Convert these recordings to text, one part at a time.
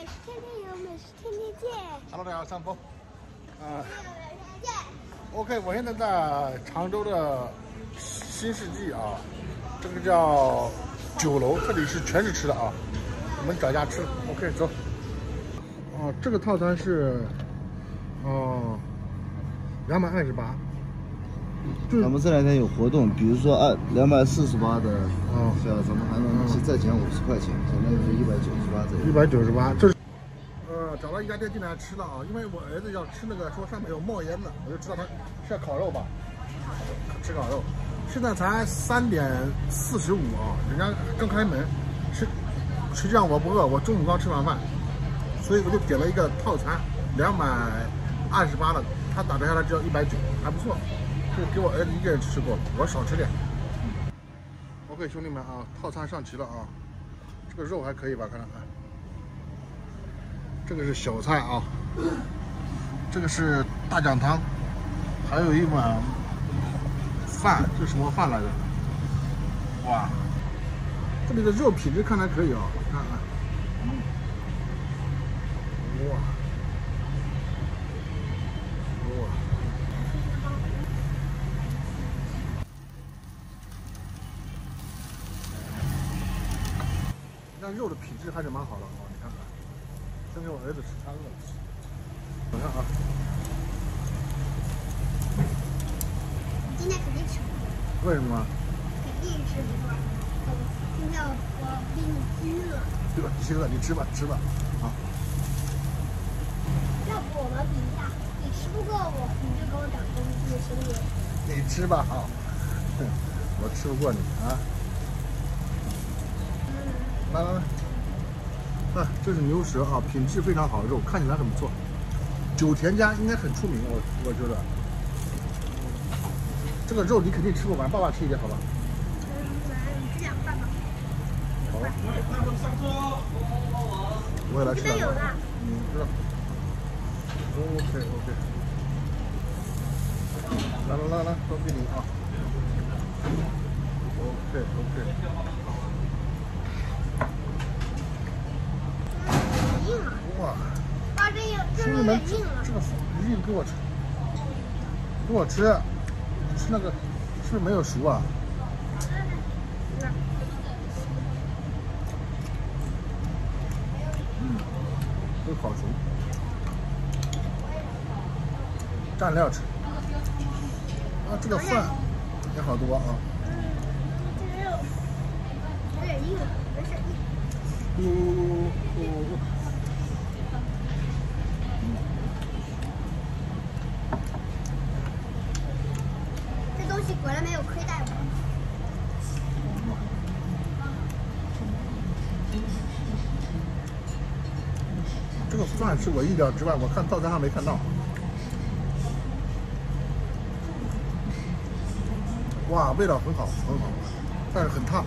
食天天有，美食天天见。Hello，大家好，上坡。啊天天见。，OK，我现在在常州的新世纪啊，这个叫酒楼，这里是全是吃的啊。我们找家吃，OK，走。哦，这个套餐是，哦，两百二十八。就是咱们这两天有活动，比如说二两百四十八的哦票，咱们还能是再减五十块钱，相当于是一百九十八左右一。百九十八，这是。呃，找到一家店进来吃了啊，因为我儿子要吃那个，说上面有冒烟的，我就知道他是要烤肉吧，吃烤肉。现在才三点四十五啊，人家刚开门，吃实际上我不饿，我中午刚吃完饭，所以我就点了一个套餐，两百二十八的，他打折下来只要一百九，还不错。这给我儿子一个人吃够了，我少吃点。OK，兄弟们啊，套餐上齐了啊，这个肉还可以吧？看看看。这个是小菜啊，这个是大酱汤，还有一碗饭，这什么饭来着？哇，这里的肉品质看来可以啊，看看，哇，那肉的品质还是蛮好的啊，你看看。先给我儿子吃，他饿了。等看啊，你今天肯定吃不过，为什么？肯定吃不过。今天我我给你饥饿，对吧？饥饿，你吃吧，吃吧。啊，要不我们比一下，你吃不过我，你就给我涨工资，行不行？你吃吧，好。哼 我吃不过你啊。来来来，啊，这是牛舌啊，品质非常好，肉看起来很不错。九田家应该很出名，我我觉得。这个肉你肯定吃不完，爸爸吃一点好吧？嗯，你吃两块吧。好吧。我也来吃两个。这边有的，嗯，知道。OK OK。来来来来，都给你啊。OK OK。硬啊！哇，哇，这有这肉兄弟们，这也硬啊！这个一定给我吃，给我吃，吃那个是不是没有熟啊？嗯，都烤熟，蘸料吃。啊，这个饭也好多啊。这个肉有点硬，没事。呜呜呜呜！这东西果然没有亏待我。这个饭是我意料之外，我看套餐上没看到。哇，味道很好，很好，但是很烫，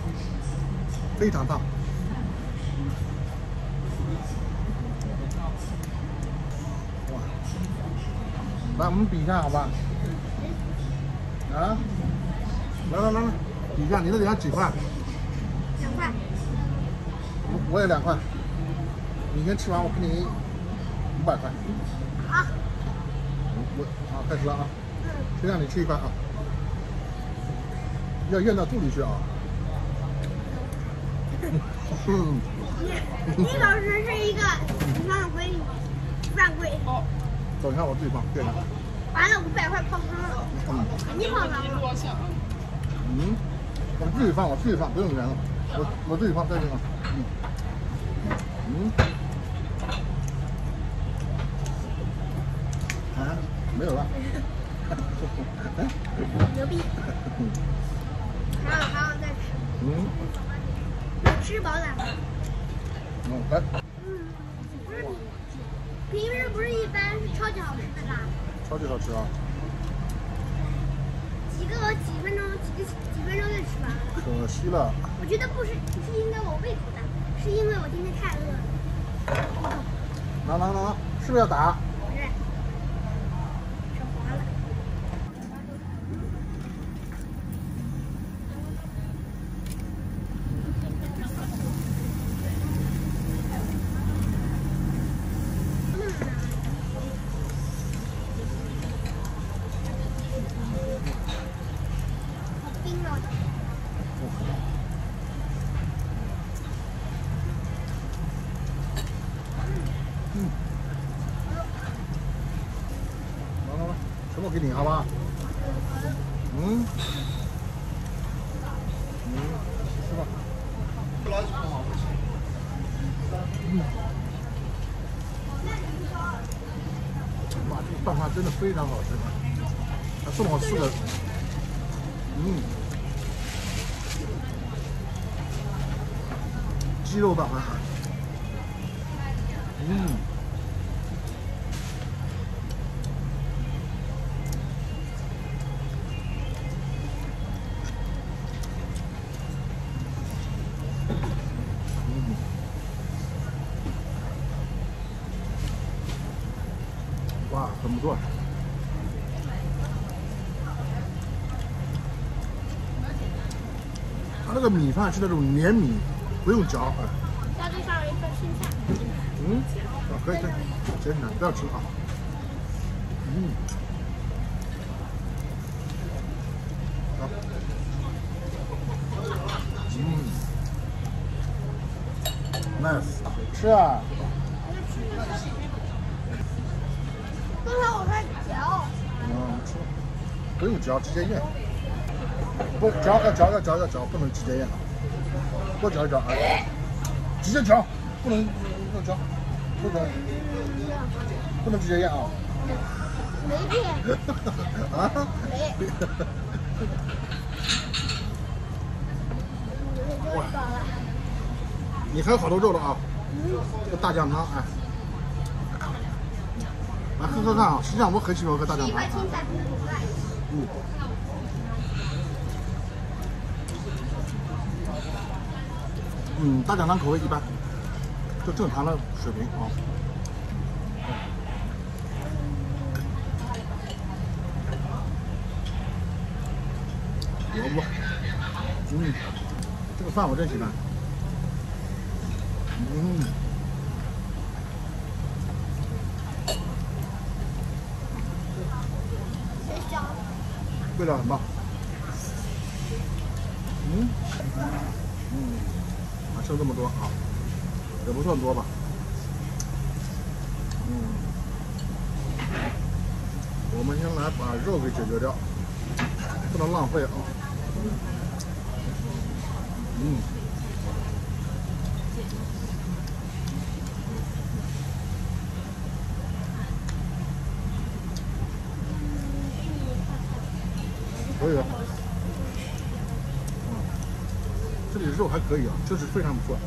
非常烫。哇，来，我们比一下，好吧？啊，来来来来，比一下，你那里要几块？两块，我我也两块。你先吃完，我给你五百块。好，我好开始了啊！嗯，先让你吃一块啊，要咽到肚里去啊。嗯，你你老师是一个犯规犯规，等一下我自己放，垫上。完了五百块泡汤了，嗯肯定泡汤了。嗯，我自己放，我自己放，不用你来了，我我自己放，在这啊。嗯嗯。啊，没有了。牛逼！还有还有再吃，嗯，吃饱了吗？嗯，来，嗯，不是你平时不是一般是超级好吃的啦？超级好吃啊！几个我几分钟几个几分钟就吃完了。可惜了。我觉得不是不是因为我胃口大，是因为我今天太饿了。来来来来，是不是要打？不是，手滑了。来来来，全部给你，好吧？嗯，嗯，吃吧。嗯，哇，这个拌饭真的非常好吃，还这么好吃的，嗯，鸡肉拌饭，嗯。很不错，它那个米饭是那种黏米，不用嚼。加这上一份青菜。嗯，啊，可以可以，行行，不要吃啊。嗯，好，嗯，nice，吃啊。不用嚼，直接咽。不嚼要嚼要嚼要嚼，不能直接咽。多嚼一嚼啊！直接嚼，不能不能嚼，不能不能直接咽啊！没变。啊？没。哇！你还有好多肉了啊！这个大酱汤哎，来喝喝看啊！实际上我很喜欢喝大酱汤。嗯，大酱汤口味一般，就正常的水平啊。萝卜，嗯，这个饭我真喜欢。嗯。味道很棒，嗯，嗯，还剩这么多啊，也不算多吧，嗯，我们先来把肉给解决掉，不能浪费啊，嗯。可以，嗯，这里的肉还可以啊，确实非常不错。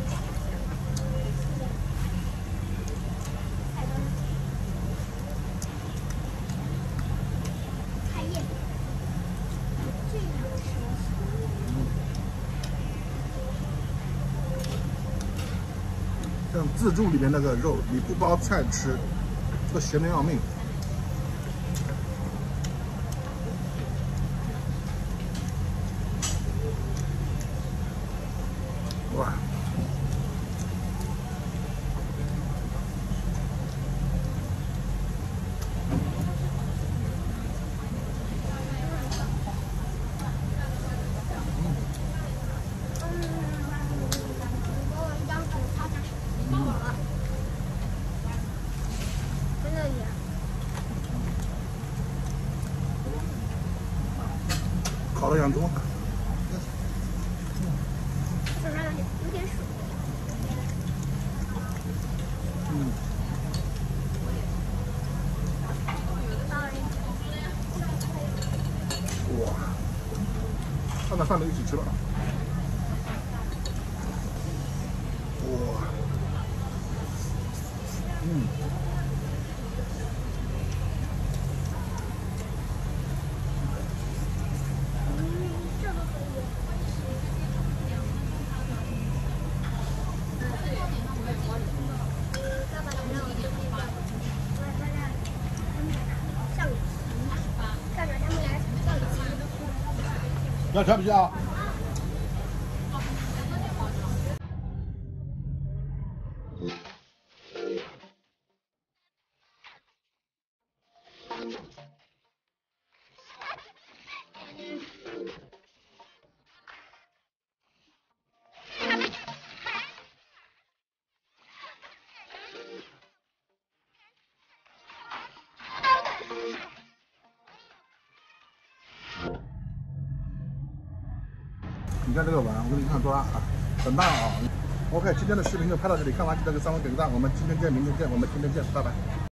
像自助里面那个肉，你不包菜吃，这咸的要命。烤的洋葱，这边有点水。嗯。哇，放到饭里一起吃了。哇，嗯。要调皮啊！你看这个碗，我给你看多大啊，很大啊。OK，今天的视频就拍到这里，看完记得给三文点个赞。我们今天见，明天见，我们天天见，拜拜。